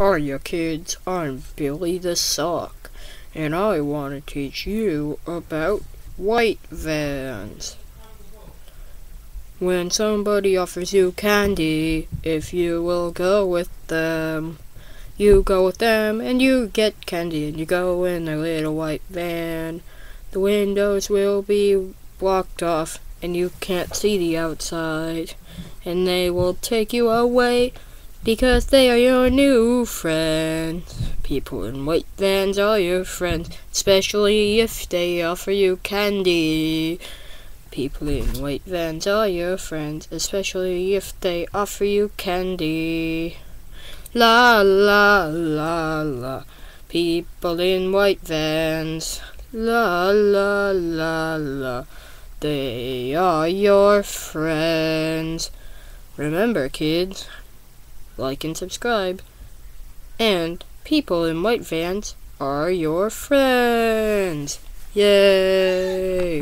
Hiya kids, I'm Billy the Sock, and I want to teach you about white vans. When somebody offers you candy, if you will go with them, you go with them and you get candy and you go in a little white van. The windows will be blocked off and you can't see the outside, and they will take you away because they are your new friends. People in white vans are your friends, especially if they offer you candy. People in white vans are your friends, especially if they offer you candy. La la la la. People in white vans. La la la la. They are your friends. Remember, kids, like and subscribe. And people in white vans are your friends. Yay!